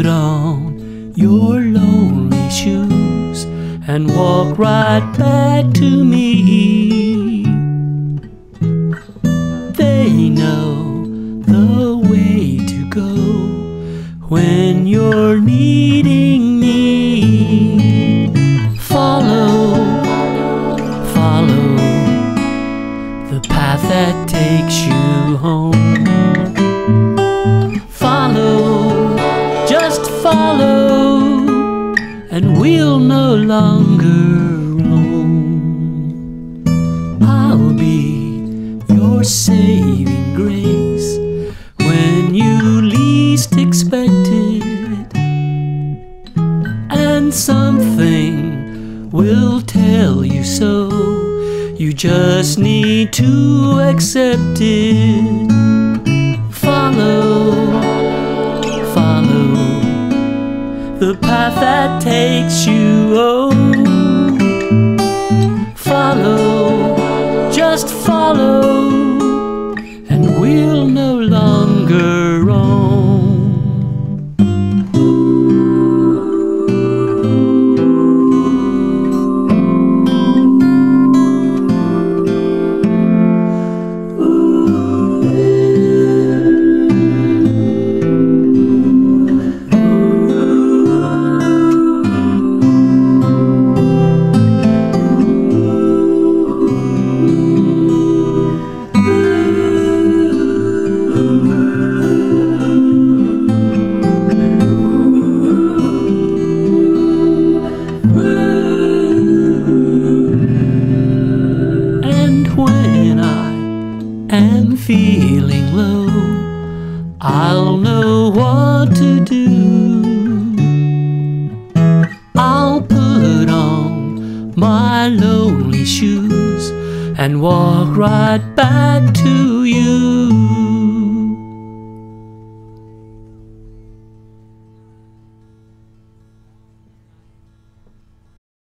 put on your lonely shoes and walk right back to me. They know the way to go when you're needing me. Follow, follow the path that takes you home. Follow, and we'll no longer roam. I'll be your saving grace when you least expect it, and something will tell you so. You just need to accept it. The path that takes you home. Follow, just follow, and we'll no longer am feeling low, I'll know what to do. I'll put on my lonely shoes and walk right back to you.